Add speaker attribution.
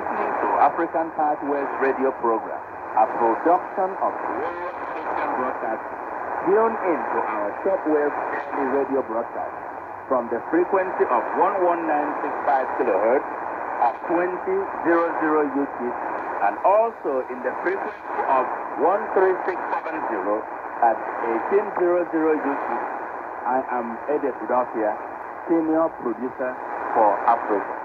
Speaker 1: listening to African Pathways radio program, a production of World Christian Broadcasting. Tune in to our shortwave radio broadcast from the frequency of 11965 kilohertz at 2000 UTC, and also in the frequency of 13670 at 1800 UTC. I am Edith Udofia, senior producer for Africa.